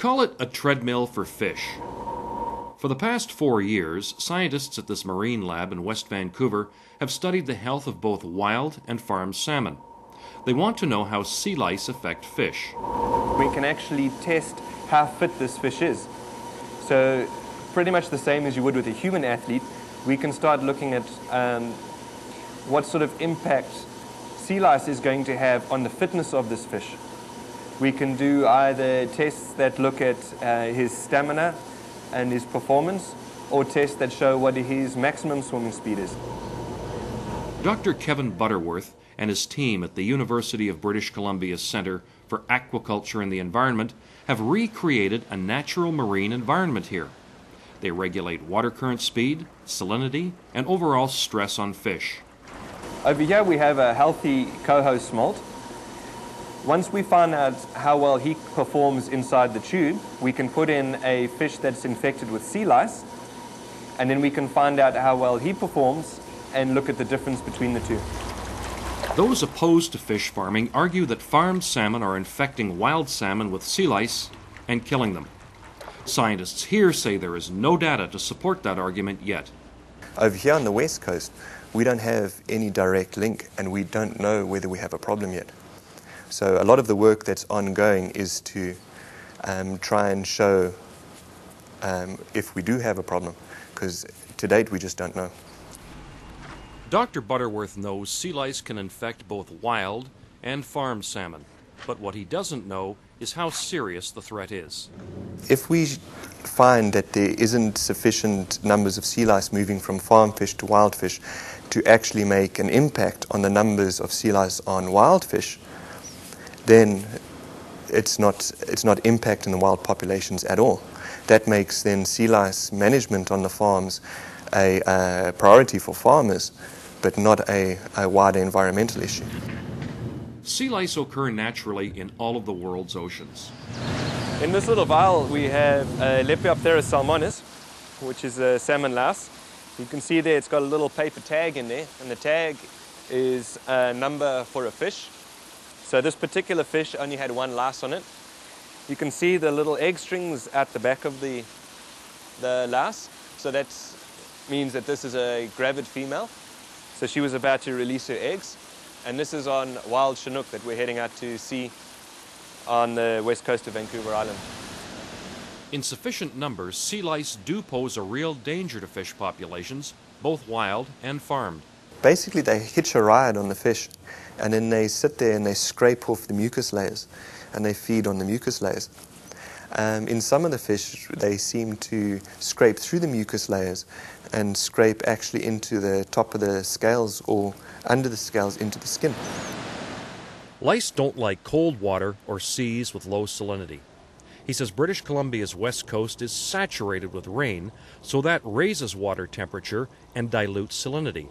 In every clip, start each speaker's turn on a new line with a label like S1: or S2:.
S1: Call it a treadmill for fish. For the past four years, scientists at this marine lab in West Vancouver have studied the health of both wild and farmed salmon. They want to know how sea lice affect fish.
S2: We can actually test how fit this fish is. So, pretty much the same as you would with a human athlete, we can start looking at um, what sort of impact sea lice is going to have on the fitness of this fish. We can do either tests that look at uh, his stamina and his performance, or tests that show what his maximum swimming speed is.
S1: Dr. Kevin Butterworth and his team at the University of British Columbia's Center for Aquaculture and the Environment have recreated a natural marine environment here. They regulate water current speed, salinity, and overall stress on fish.
S2: Over here we have a healthy coho smolt. Once we find out how well he performs inside the tube, we can put in a fish that's infected with sea lice, and then we can find out how well he performs and look at the difference between the two.
S1: Those opposed to fish farming argue that farmed salmon are infecting wild salmon with sea lice and killing them. Scientists here say there is no data to support that argument yet.
S3: Over here on the west coast, we don't have any direct link and we don't know whether we have a problem yet. So a lot of the work that's ongoing is to um, try and show um, if we do have a problem, because to date we just don't know.
S1: Dr. Butterworth knows sea lice can infect both wild and farmed salmon, but what he doesn't know is how serious the threat is.
S3: If we find that there isn't sufficient numbers of sea lice moving from farm fish to wild fish to actually make an impact on the numbers of sea lice on wild fish, then it's not, it's not impacting the wild populations at all. That makes then sea lice management on the farms a, a priority for farmers, but not a, a wider environmental issue.
S1: Sea lice occur naturally in all of the world's oceans.
S2: In this little vial, we have uh, Lepeophtheirus salmonis, which is a salmon louse. You can see there it's got a little paper tag in there, and the tag is a number for a fish. So this particular fish only had one louse on it. You can see the little egg strings at the back of the, the louse. So that means that this is a gravid female. So she was about to release her eggs. And this is on wild Chinook that we're heading out to see on the west coast of Vancouver Island.
S1: In sufficient numbers, sea lice do pose a real danger to fish populations, both wild and farmed.
S3: Basically, they hitch a ride on the fish and then they sit there and they scrape off the mucus layers and they feed on the mucus layers. Um, in some of the fish, they seem to scrape through the mucus layers and scrape actually into the top of the scales or under the scales into the skin.
S1: Lice don't like cold water or seas with low salinity. He says British Columbia's west coast is saturated with rain, so that raises water temperature and dilutes salinity.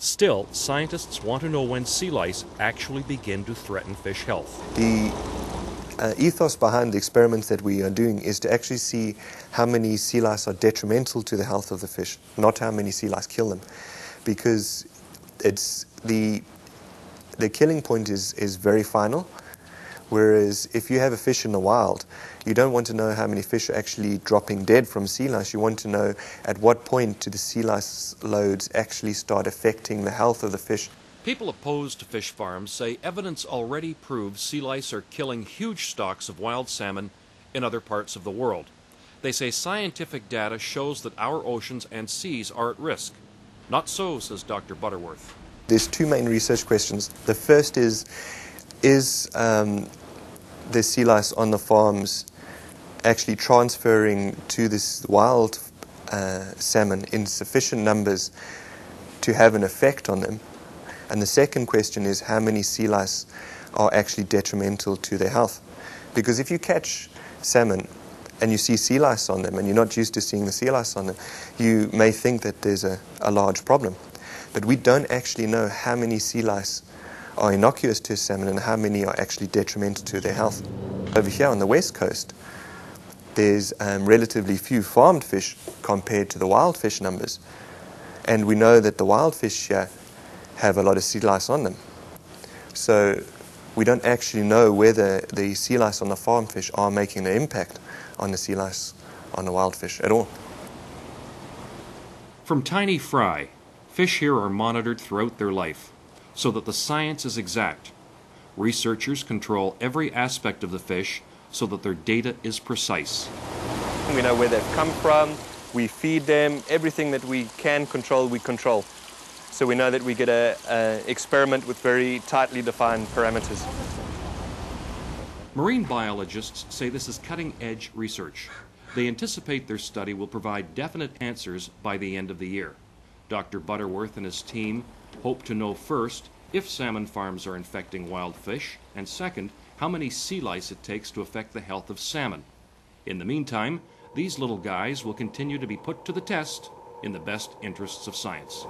S1: Still, scientists want to know when sea lice actually begin to threaten fish health.
S3: The uh, ethos behind the experiments that we are doing is to actually see how many sea lice are detrimental to the health of the fish, not how many sea lice kill them. Because it's the, the killing point is, is very final. Whereas if you have a fish in the wild, you don't want to know how many fish are actually dropping dead from sea lice. You want to know at what point do the sea lice loads actually start affecting the health of the fish.
S1: People opposed to fish farms say evidence already proves sea lice are killing huge stocks of wild salmon in other parts of the world. They say scientific data shows that our oceans and seas are at risk. Not so, says Dr. Butterworth.
S3: There's two main research questions. The first is Is um, the sea lice on the farms actually transferring to this wild uh, salmon in sufficient numbers to have an effect on them? And the second question is how many sea lice are actually detrimental to their health? Because if you catch salmon and you see sea lice on them and you're not used to seeing the sea lice on them, you may think that there's a, a large problem. But we don't actually know how many sea lice are innocuous to salmon and how many are actually detrimental to their health. Over here on the west coast, there's um, relatively few farmed fish compared to the wild fish numbers. And we know that the wild fish here have a lot of sea lice on them. So we don't actually know whether the sea lice on the farm fish are making an impact on the sea lice on the wild fish at all.
S1: From tiny fry, fish here are monitored throughout their life so that the science is exact. Researchers control every aspect of the fish so that their data is precise.
S2: We know where they've come from, we feed them, everything that we can control, we control. So we know that we get an experiment with very tightly defined parameters.
S1: Marine biologists say this is cutting edge research. They anticipate their study will provide definite answers by the end of the year. Dr. Butterworth and his team hope to know first if salmon farms are infecting wild fish, and second, how many sea lice it takes to affect the health of salmon. In the meantime, these little guys will continue to be put to the test in the best interests of science.